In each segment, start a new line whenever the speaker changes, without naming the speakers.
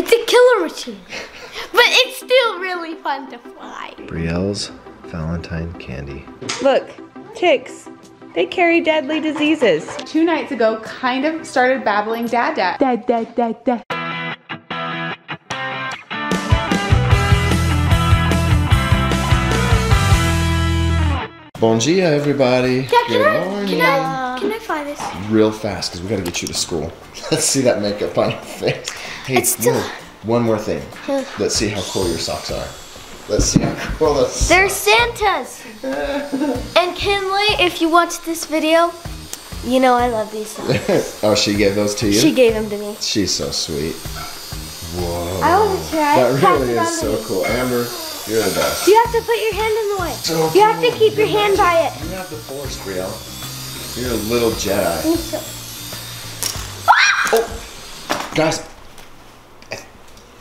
It's a killer machine. But it's still really fun to fly.
Brielle's Valentine candy.
Look, ticks. They carry deadly diseases. Two nights ago, kind of started babbling dad dad. Dad dad dad dad.
Bon dia, everybody.
Yeah, can
Good
I,
morning.
can I, can I fly this?
Real fast, because we gotta get you to school. Let's see that makeup on your face. Hey,
It's still-
one more thing. Let's see how cool your socks are. Let's see how cool those
They're Santas. and Kinley, if you watch this video, you know I love these songs.
Oh, she gave those to you?
She gave them to me.
She's so sweet. Whoa.
I want to try.
That really is so
me.
cool. Amber, you're the best.
You have to put your hand in the way.
So
You have to
cool.
keep your hand by it.
You have the force, Brielle. You're a little Jedi. Oh, guys,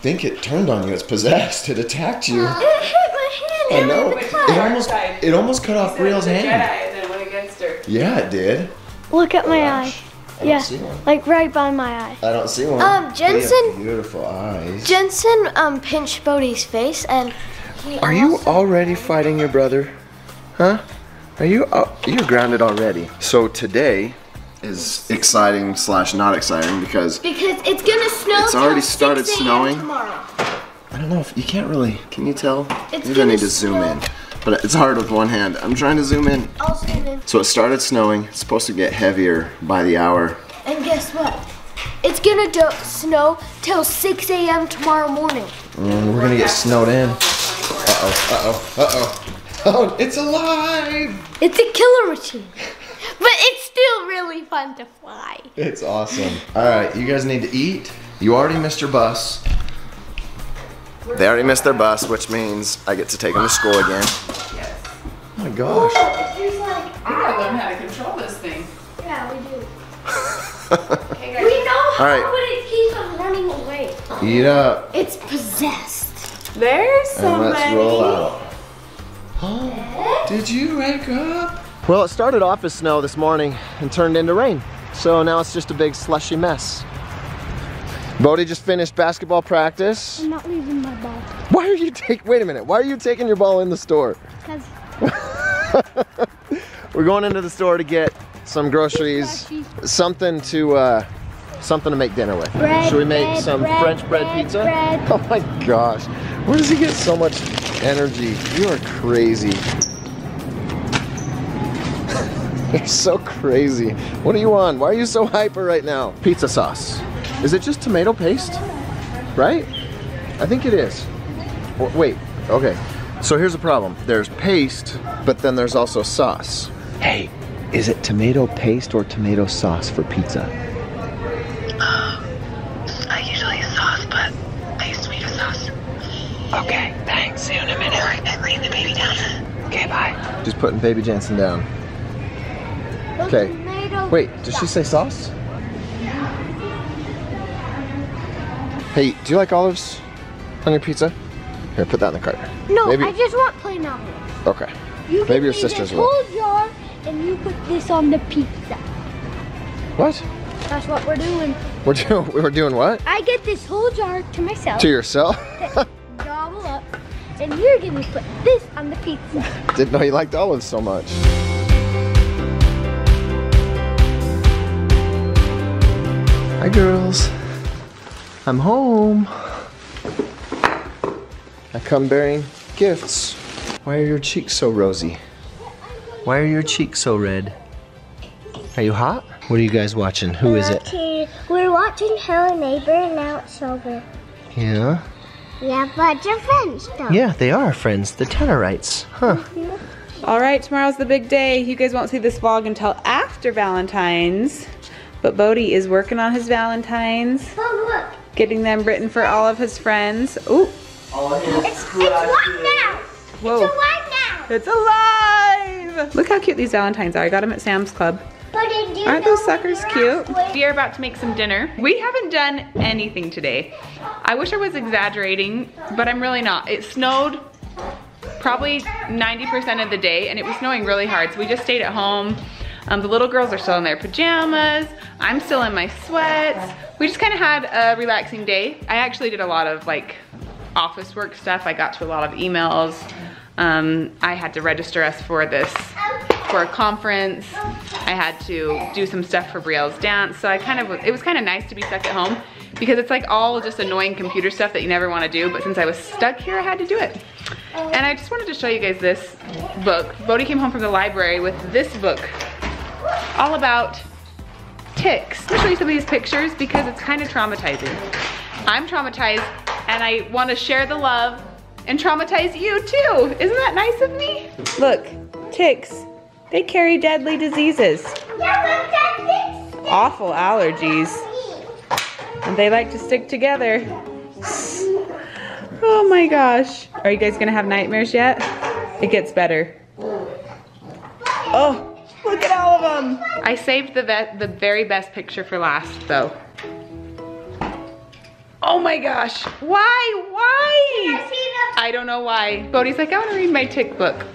think it turned on you. It's possessed. It attacked you.
It hit my hand.
I know. It almost, it almost cut off Brielle's hand.
and then went against her.
Yeah, it did.
Look at my eye.
Gosh, I don't
Yeah,
see one.
like right by my eye.
I don't see one.
Um,
But you have
Jensen-
Beautiful eyes.
Jensen um pinched Bode's face and he
Are you
also-
already fighting your brother? Huh? Are you? Oh, you're grounded already. So today is exciting slash not exciting because
Because it's gonna snow.
It's already started snowing.
tomorrow.
I don't know if you can't really. Can you tell?
It's
Maybe I
gonna
need to zoom in, but it's hard with one hand. I'm trying to zoom in.
I'll zoom in.
So it started snowing. It's supposed to get heavier by the hour.
And guess what? It's gonna do- snow till 6 a.m. tomorrow morning.
And we're gonna get snowed in. Uh oh. Uh oh. Uh oh. Oh, it's alive!
It's a killer machine. But it's still really fun to fly.
It's awesome. All right, you guys need to eat. You already missed your bus. They already missed their bus, which means I get to take them to school again.
Yes.
Oh my gosh.
It's like,
We gotta learn ah. how to control this thing.
yeah, we do.
Okay, guys.
We know how,
All right.
but it keeps on running away.
Eat up
It's possessed.
There's
and
somebody.
let's roll out. Did you wake up? Well, it started off as snow this morning and turned into rain. So now it's just a big slushy mess. Bode just finished basketball practice.
I'm not leaving my ball.
Why are you take? Wait a minute. Why are you taking your ball in the store?
Because
We're going into the store to get some groceries, something to uh, something to make dinner with.
Bread,
Should we make
bread,
some
bread,
French bread, pizza?
bread.
Oh my gosh, where does he get so much energy? You are crazy. You're so crazy. What are you on? Why are you so hyper right now? Pizza sauce. Is it just tomato paste? Right? I think it is. Wait, okay. So here's the problem. There's paste, but then there's also sauce. Hey, is it tomato paste or tomato sauce for pizza?
Um, I usually use sauce, but I use tomato sauce.
Okay, thanks. See you in a minute.
Alright, I'm laying the baby down.
Okay, bye. Just putting baby Jensen down. Okay. Wait, did she say sauce? Hey, do you like olives on your pizza? Here, put that in the cart.
No,
Maybe-
I just want plain olives.
Okay.
You
Maybe your sisters will.
whole jar, and you put this on the pizza.
What?
That's what we're doing.
We're doing we're doing what?
I get this whole jar to myself.
To yourself?
gobble up, and you're gonna put this on the pizza.
Didn't know you liked olives so much. Hi girls. I'm home. I come bearing gifts. Why are your cheeks so rosy? Why are your cheeks so red? Are you hot? What are you guys watching? Who is it?
Okay, we're watching Hello Neighbor, and now it's over.
Yeah.
Yeah, but your friends though.
Yeah, they are friends. The Tannerites. Huh.
All right, tomorrow's the big day. You guys won't see this vlog until after Valentine's. But Bode is working on his Valentine's,
Oh look,
getting them written for all of his friends. Ooh, oh,
it's it's live now.
whoa.
It's alive now.
It's alive! Look how cute these Valentines are. I got them at Sam's Club.
But did you
Aren't those suckers cute? We are about to make some dinner. We haven't done anything today. I wish I was exaggerating, but I'm really not. It snowed probably 90% of the day and it was snowing really hard. So we just stayed at home. Um, the little girls are still in their pajamas. I'm still in my sweats. We just kind of had a relaxing day. I actually did a lot of like office work stuff. I got to a lot of emails. Um, I had to register us for this, for a conference. I had to do some stuff for Brielle's dance. So I kind of, it was kind of nice to be stuck at home because it's like all just annoying computer stuff that you never want to do. But since I was stuck here, I had to do it. And I just wanted to show you guys this book. Bode came home from the library with this book all about ticks. I'm gonna show you some of these pictures because it's kind of traumatizing. I'm traumatized and I want to share the love and traumatize you too. Isn't that nice of me? Look, ticks, they carry deadly diseases. Awful allergies. And they like to stick together. Oh my gosh. Are you guys gonna have nightmares yet? It gets better. Oh, look at all of them. I saved the, the very best picture for last though. Oh my gosh, why, why? I don't know why. Bode's like, I wanna read my tick book.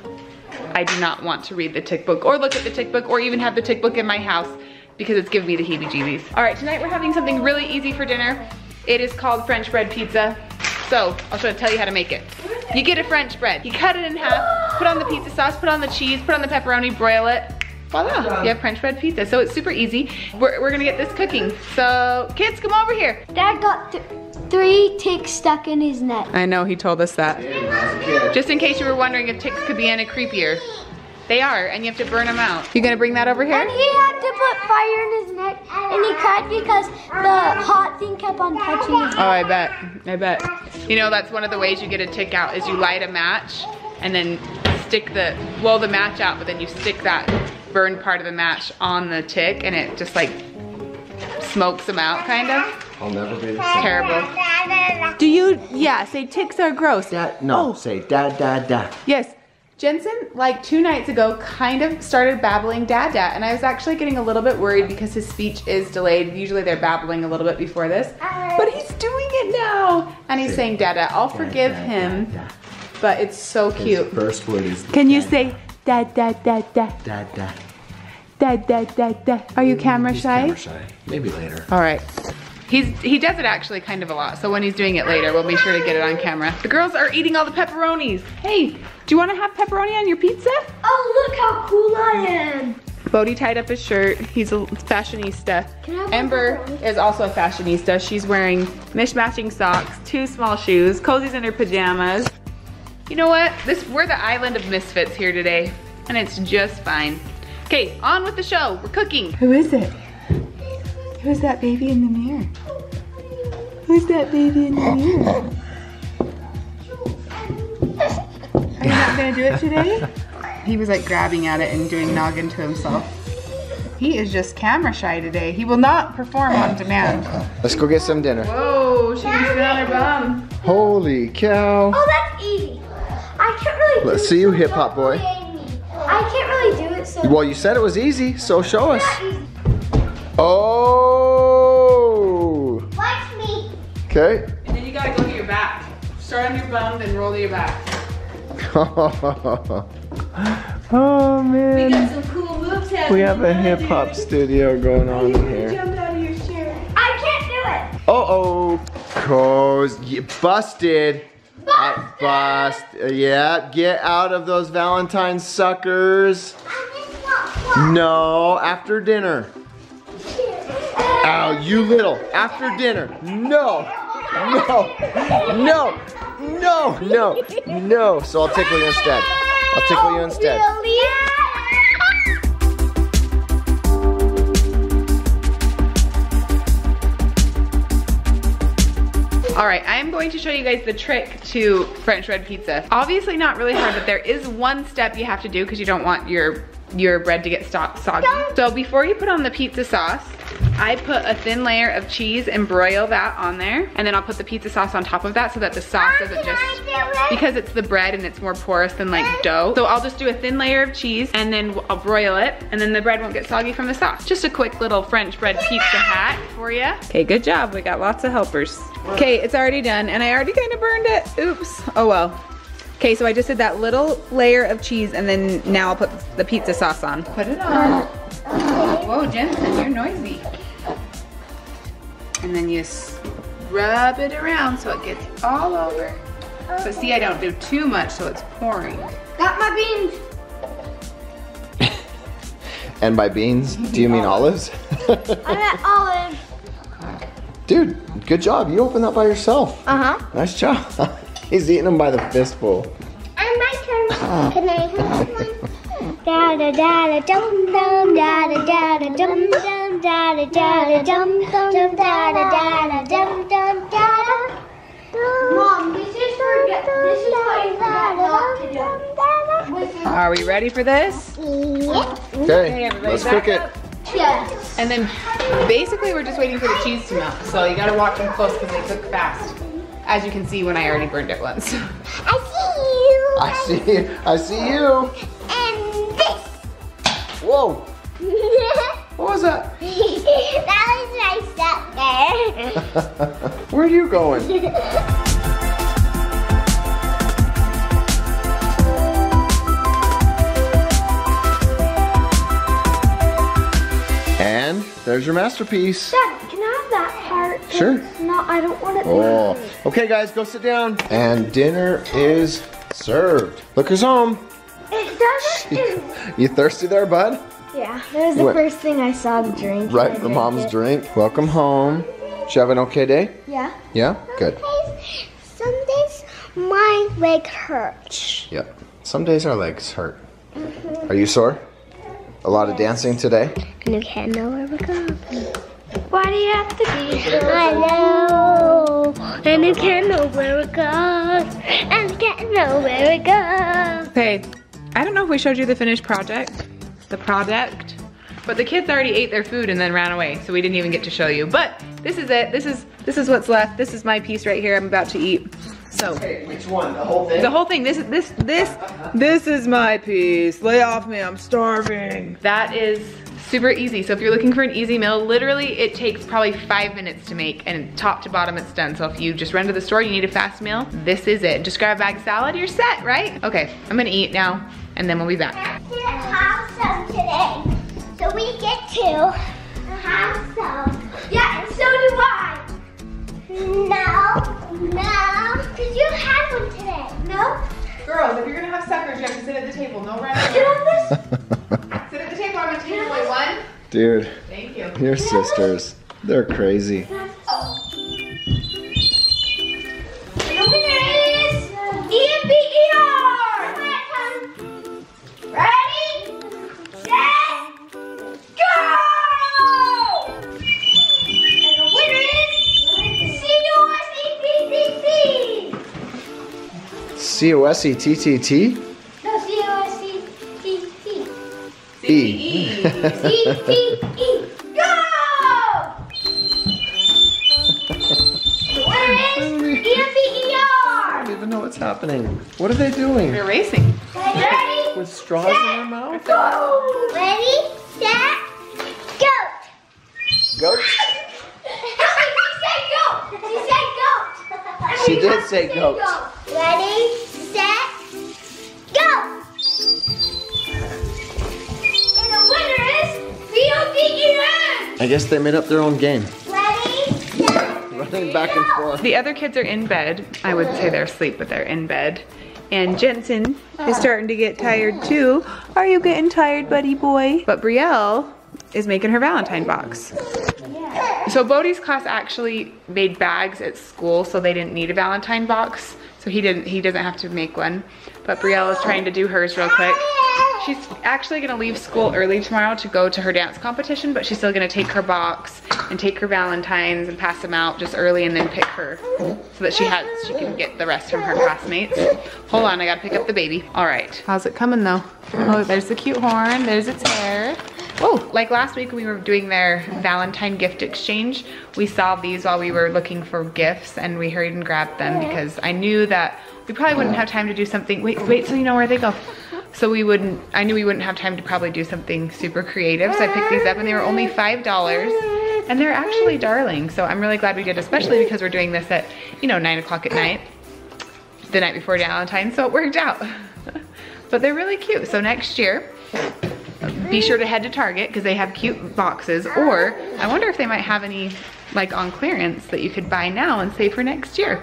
I do not want to read the tick book or look at the tick book or even have the tick book in my house because it's giving me the heebie-jeebies. All right, tonight we're having something really easy for dinner. It is called French bread pizza. So, I'll try to tell you how to make it. You get a French bread, you cut it in half, put on the pizza sauce, put on the cheese, put on the pepperoni, broil it. Voila, you have French bread pizza. So it's super easy. We're, we're gonna get this cooking. So, kids, come over here.
Dad got th three ticks stuck in his neck.
I know, he told us that. Just in case you were wondering if ticks could be any creepier. They are, and you have to burn them out. You gonna bring that over here?
And he had to put fire in his neck, and he cried because the hot thing kept on touching his
Oh, I bet, I bet. You know, that's one of the ways you get a tick out is you light a match and then stick the, blow the match out, but then you stick that burned part of the match on the tick and it just like smokes them out, kind of.
I'll never be the same.
Terrible. Do you, yeah, say ticks are gross.
Dad, no,
Oh.
say dad, dad, dad.
Yes. Jensen, like two nights ago, kind of started babbling dad dad, and I was actually getting a little bit worried because his speech is delayed. Usually they're babbling a little bit before this, but he's doing it now. And he's saying dad dad. I'll forgive him, but it's so cute.
First word is
Can you say dad dad dad dad
dad, dad.
dad dad dad dad? Are you mm, camera
He's
shy?
camera shy. Maybe later.
All right. He's, he does it actually kind of a lot, so when he's doing it later, we'll be sure to get it on camera. The girls are eating all the pepperonis. Hey, do you want to have pepperoni on your pizza?
Oh, look how cool I am.
Bode tied up his shirt. He's a fashionista.
Can I have my
Ember is also a fashionista. She's wearing mishmatching socks, two small shoes, Cosy's in her pajamas. You know what? This We're the island of misfits here today, and it's just fine. Okay, on with the show. We're cooking. Who is it? Who's that baby in the mirror? Who's that baby in the mirror? Are you not gonna do it today? He was like grabbing at it and doing noggin to himself. He is just camera shy today. He will not perform on demand.
Let's go get some dinner.
Whoa, she can sit on her bum.
Holy cow.
Oh, that's easy. I can't really
Let's
it,
see you, hip hop boy.
me. I can't really do it, so.
Well, you said it was easy, so show us.
Not easy.
Oh.
Watch me.
Okay.
And then you gotta go to your back. Start on your bum, then roll to your back.
oh man.
We got some cool moves
We have a hip hop studio going on in here.
Jump out of your chair.
I can't do it.
Uh oh. Cause you busted. Bust. Yeah, get out of those Valentine suckers. No, after dinner. Ow, you little. After dinner. No. No. No. No. No. No. So I'll tickle you instead. I'll tickle you instead.
All right, I am going to show you guys the trick to French bread pizza. Obviously not really hard, but there is one step you have to do because you don't want your your bread to get sto- soggy. So before you put on the pizza sauce, I put a thin layer of cheese and broil that on there. And then I'll put the pizza sauce on top of that so that the sauce doesn't just, because it's the bread and it's more porous than like dough. So I'll just do a thin layer of cheese and then I'll broil it and then the bread won't get soggy from the sauce. Just a quick little French bread pizza hack for you. Okay, good job. We got lots of helpers. Okay, it's already done and I already kind of burned it. Oops. Oh well. Okay, so I just did that little layer of cheese and then now I'll put the pizza sauce on. Put it on. Whoa, Jensen, you're noisy. And then you s- rub it around so it gets all over. But see, I don't do too much so it's pouring.
Got my beans.
And by beans, do you mean olives?
I got olives.
Dude, good job. You opened that by yourself.
Uh huh.
Nice job. He's eating them by the fistful.
And my turn. Can I have one? Da da da da dum dum da da da da dum dum da da da da dum dum dum da da da da dum dum da da. Mom, this is for this is what you not to do.
Are we ready for this?
Okay,
everybody,
let's
back
cook it.
up.
Yes.
And then basically we're just waiting for the cheese to melt. So you gotta watch them close because they cook fast. As you can see when I already burned it once.
I see you.
I see, you. I see you.
And this.
Whoa, what was that?
that was my stepdad.
Where are you going? And there's your masterpiece.
Dad, can I have that part?
Sure.
I don't want it.
Oh, okay, guys, go sit down. And dinner is served. Look who's home.
It doesn't.
You thirsty there, bud?
yeah, that was the
What?
first thing I saw the drink.
Right
drank
mom's
it.
drink. Welcome home. Did you have an okay day?
Yeah.
Yeah? Good.
Some days my leg hurts.
Yep. Some days our legs hurt. Mm-hmm. Are you sore? A lot of dancing today?
And you can't know where we're going. Why do you have to be I know. And you can't know where we're going. And you can't know where we're going.
Okay, I don't know if we showed you the finished project, the product, but the kids already ate their food and then ran away, so we didn't even get to show you. But this is it. This is this is what's left. This is my piece right here. I'm about to eat. So
Hey, which one? The whole thing?
the whole thing. This is this this this is my piece. Lay off me. I'm starving. That is super easy. So if you're looking for an easy meal, literally it takes probably five minutes to make and top to bottom it's done. So if you just run to the store, you need a fast meal, this is it. Just grab a bag of salad, you're set, right? Okay, I'm gonna eat now and then we'll be back.
didn't have some today. So we get to have some. Yeah, and so do I. No, no, because you had one today. No?
Girls, if you're gonna have suckers, you have to sit at the table. No
Get
running.
on this.
sit at the table. I'm gonna take away one.
Dude,
Thank you.
your sisters. They're crazy.
And the winner is EMBER. Ready, set, go! And the winner is CUSEPCC.
C O S E T T T
No, CUSEPCC.
E.
C-P-E. Go! Winner is E
I don't even know what's happening. What are they doing?
They're racing.
Ready?
With straws in their mouth?
Go! Ready, set, go!
Goat?
she said go! She said go!
She did say goat. I guess they made up their own game.
Ready,
Running back and forth.
The other kids are in bed. I would say they're asleep, but they're in bed. And Jensen is starting to get tired too. Are you getting tired, buddy boy? But Brielle is making her Valentine box. So Bode's class actually made bags at school, so they didn't need a Valentine box. So he didn't. He doesn't have to make one. But Brielle is trying to do hers real quick. She's actually gonna leave school early tomorrow to go to her dance competition, but she's still gonna take her box and take her Valentines and pass them out just early and then pick her so that she has she can get the rest from her classmates. Hold on, I gotta pick up the baby. All right, how's it coming though? Oh, there's the cute horn, there's its hair. Oh, like last week we were doing their Valentine gift exchange, we saw these while we were looking for gifts and we hurried and grabbed them because I knew that we probably wouldn't have time to do something. Wait, wait so you know where they go. So we wouldn't, I knew we wouldn't have time to probably do something super creative. So I picked these up and they were only $5 and they're actually darling. So I'm really glad we did, especially because we're doing this at, you know, nine o'clock at night, the night before Valentine's. So it worked out. but they're really cute. So next year, be sure to head to Target because they have cute boxes. Or I wonder if they might have any like on clearance that you could buy now and save for next year.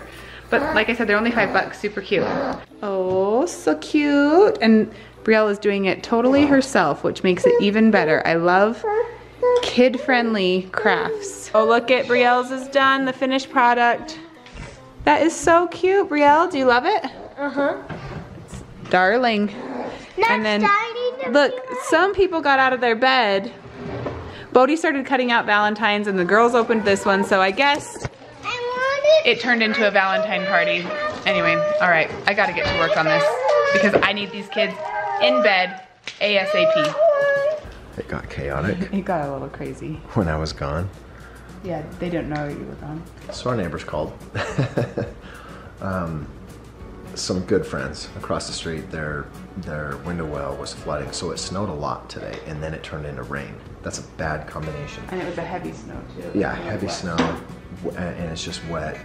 But like I said, they're only five bucks, super cute. Oh, so cute. And Brielle is doing it totally herself, which makes it even better. I love kid-friendly crafts. Oh, look at Brielle's is done, the finished product. That is so cute, Brielle. Do you love it?
Uh-huh.
Darling.
Not
And then, look, some people got out of their bed. Bode started cutting out Valentines and the girls opened this one, so I guess it turned into a Valentine party. Anyway, all right, I gotta get to work on this because I need these kids in bed ASAP.
It got chaotic
It got a little crazy.
when I was gone.
Yeah, they didn't know you were gone.
So our neighbors called. um, some good friends across the street, their their window well was flooding, so it snowed a lot today, and then it turned into rain. That's a bad combination.
And it was a heavy snow too.
Yeah, heavy snow, and it's just wet.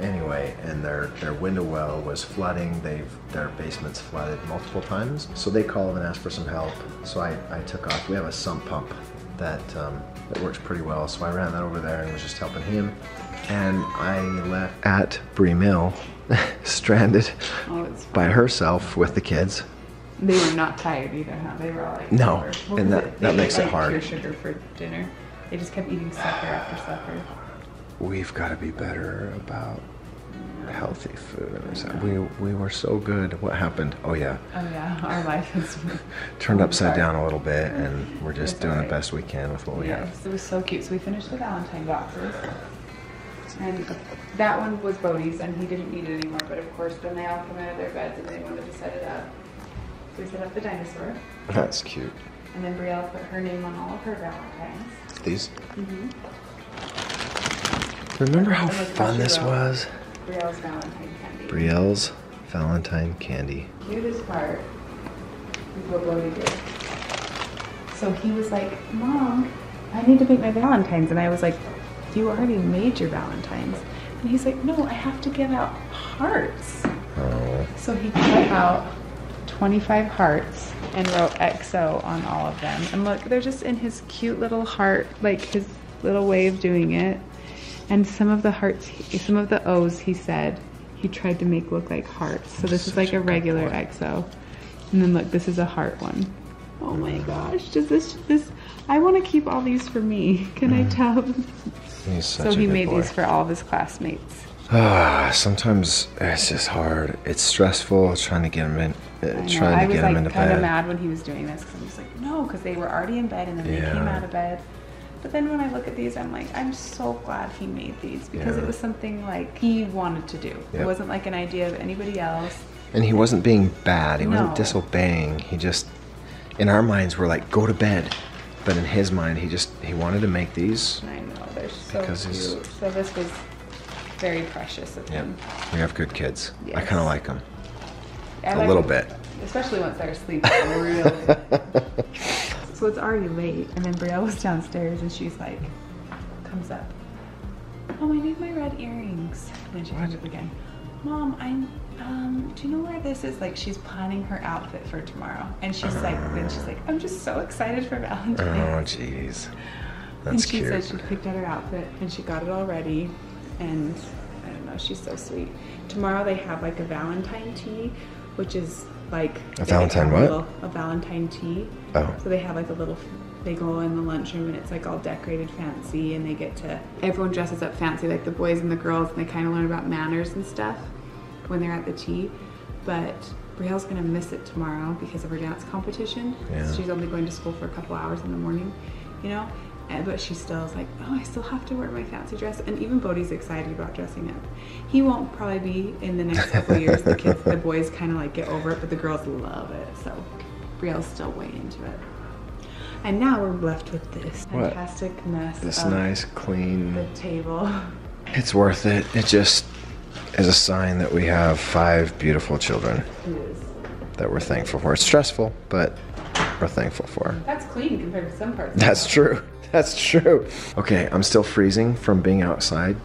Anyway, and their their window well was flooding. They've their basements flooded multiple times, so they called and asked for some help. So I, I took off. We have a sump pump that um, that works pretty well, so I ran that over there and was just helping him. And I left at Bre Mill, stranded
Oh,
by herself with the kids.
They were not tired either, huh? They were all like,
No, and that- that makes it hard.
Pure sugar for dinner. They just kept eating supper after supper.
We've got to be better about healthy food. We we were so good. What happened? Oh yeah.
Oh yeah, our life has
turned upside down a little bit and we're just doing the best we can with what we have.
Yes, it was so cute. So we finished the Valentine boxes. And that one was Bode's and he didn't need it anymore. But of course, then they all come out of their beds and they wanted to set it up. So we set up the dinosaur.
That's cute.
And then Brielle put her name on all of her Valentines.
These. How
Look how
fun this was?
Brielle's Valentine candy.
Brielle's Valentine candy.
Do this part Bode did. So he was like, Mom, I need to make my Valentines. And I was like, You already made your Valentines. And he's like, No, I have to give out hearts.
Oh,
So he cut out 25 hearts and wrote XO on all of them. And look, they're just in his cute little heart, like his little way of doing it. And some of the hearts, some of the O's he said, he tried to make look like hearts. So this is like a regular XO. And then look, this is a heart one. Oh my gosh, does this, this, I want to keep all these for me. Can I tell?
he's such
So
a
he
good
made
boy.
these for all of his classmates.
Ah, sometimes it's just hard. It's stressful trying to get him in, uh,
I know.
trying
I
to
was
get
like
him into
kind of mad when he was doing this because I was like, no, because they were already in bed and then they came out of bed. But then when I look at these, I'm like, I'm so glad he made these because
Yeah.
it was something like he wanted to do. It wasn't like an idea of anybody else.
And he wasn't being bad. He wasn't disobeying. He just, in our minds, we're like, go to bed. But in his mind, he just he wanted to make these.
I know they're so
Because he's-
cute. So this was very precious of
Yep.
him.
We have good kids. I kind of like them.
I
A little bit.
especially once they're asleep. really. so it's already late, and then Brielle was downstairs, and she's like, comes up. Oh, I need my red earrings. And then she comes up again. Mom, I'm. Um, do you know where this is? Like she's planning her outfit for tomorrow, and she's like, then she's like, I'm just so excited for
Oh,
Valentine's.
jeez.
and
That's
she
cute.
said she picked out her outfit and she got it all ready, and I don't know, she's so sweet. Tomorrow they have like a Valentine tea, which is like they
Valentine what?
little- a Valentine tea.
Oh.
So they have like a little. They go in the lunchroom and it's like all decorated fancy, and they get to. Everyone dresses up fancy, like the boys and the girls, and they kind of learn about manners and stuff when they're at the tea. But Brielle's gonna miss it tomorrow because of her dance competition.
Yeah.
She's only going to school for a couple hours in the morning, you know. And, but she still is like, oh, I still have to wear my fancy dress. And even Bode's excited about dressing up. He won't probably be in the next couple years. The kids, the boys, kind of like get over it, but the girls love it. So Brielle's still way into it. And now we're left with this
What?
fantastic mess
This nice, clean.
the table.
It's worth it. It just is a sign that we have five beautiful children
It is.
that we're thankful for. It's stressful, but we're thankful for.
That's clean compared to some parts.
That's true. That's true. Okay, I'm still freezing from being outside.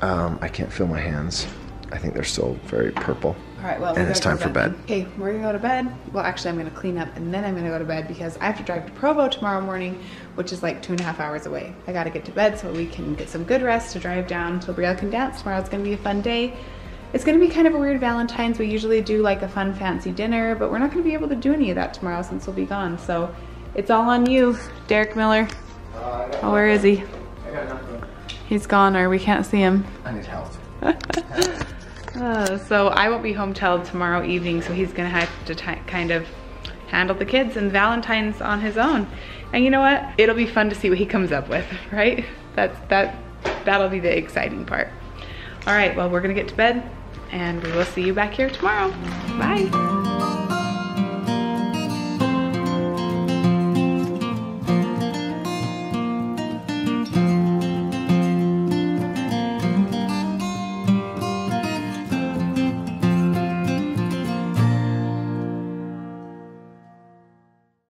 Um, I can't feel my hands. I think they're still very purple.
All right, well,
And it's time for bed.
Okay, we're gonna go to bed. Well, actually, I'm gonna clean up and then I'm gonna go to bed because I have to drive to Provo tomorrow morning, which is like two and a half hours away. I gotta get to bed so we can get some good rest to drive down so Brielle can dance tomorrow. It's gonna be a fun day. It's gonna be kind of a weird Valentine's. We usually do like a fun fancy dinner, but we're not gonna be able to do any of that tomorrow since we'll be gone. So it's all on you, Derek Miller. Oh, where is he? He's gone or we can't see him.
I need help.
Uh, so I won't be home till tomorrow evening, so he's gonna have to kind of handle the kids and Valentine's on his own. And you know what? It'll be fun to see what he comes up with, right? That's that. That'll be the exciting part. All right. Well, we're gonna get to bed, and we will see you back here tomorrow. Bye.